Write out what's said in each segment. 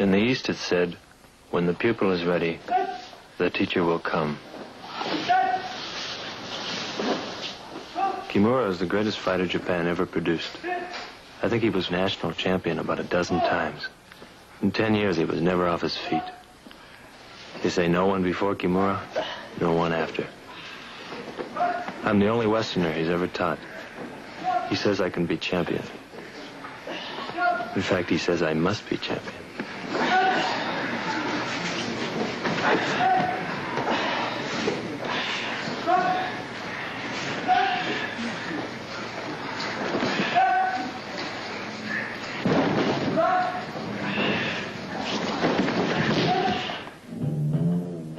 In the East, it said, when the pupil is ready, the teacher will come. Kimura is the greatest fighter Japan ever produced. I think he was national champion about a dozen times. In ten years, he was never off his feet. They say no one before Kimura, no one after. I'm the only Westerner he's ever taught. He says I can be champion. In fact, he says I must be champion.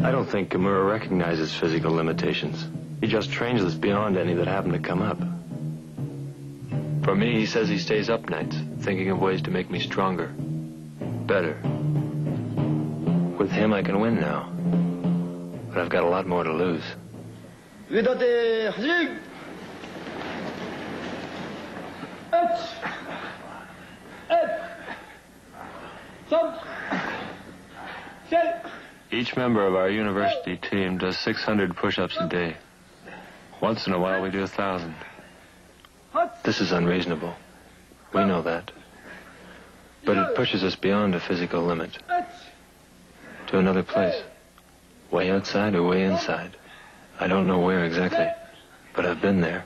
I don't think Kimura recognizes physical limitations. He just trains us beyond any that happen to come up. For me, he says he stays up nights, thinking of ways to make me stronger. Better. With him, I can win now. But I've got a lot more to lose. 腕立て始め Each member of our university team does 600 push-ups a day. Once in a while, we do a thousand. This is unreasonable. We know that. But it pushes us beyond a physical limit. To another place. Way outside or way inside. I don't know where exactly. But I've been there.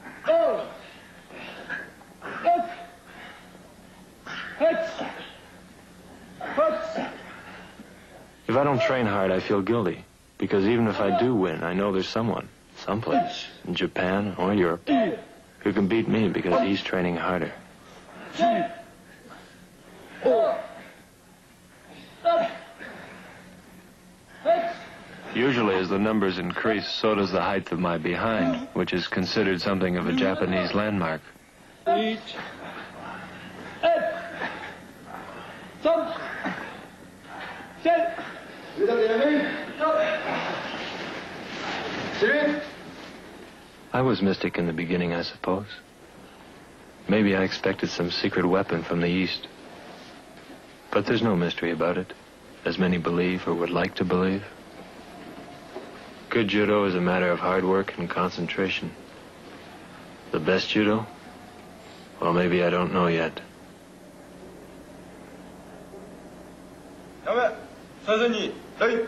If I don't train hard, I feel guilty. Because even if I do win, I know there's someone, someplace, in Japan or Europe, who can beat me because he's training harder. Usually, as the numbers increase, so does the height of my behind, which is considered something of a Japanese landmark. 1 3 4 is that the enemy? Stop. See it? I was mystic in the beginning, I suppose. Maybe I expected some secret weapon from the East. But there's no mystery about it, as many believe or would like to believe. Good judo is a matter of hard work and concentration. The best judo? Well, maybe I don't know yet. Come here, 에이,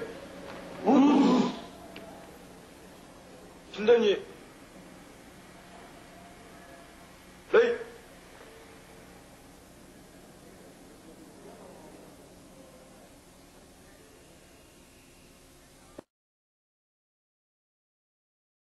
우후! 선장님! 에이.